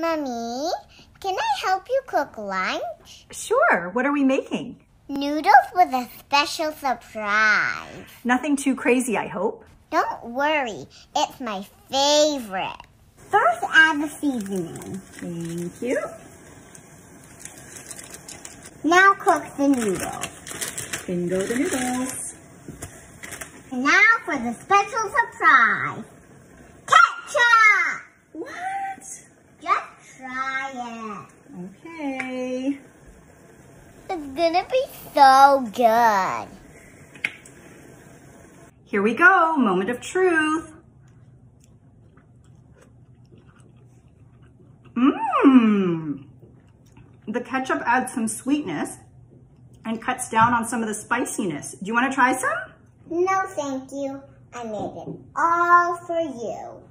Mummy, can I help you cook lunch? Sure. What are we making? Noodles with a special surprise. Nothing too crazy, I hope. Don't worry, it's my favorite. First, add the seasoning. Thank you. Now cook the noodles. In go the noodles. Now for the special surprise. Ketchup! What? Just try it. Okay. It's gonna be so good. Here we go. Moment of truth. Mmm. The ketchup adds some sweetness and cuts down on some of the spiciness. Do you want to try some? No, thank you. I made it all for you.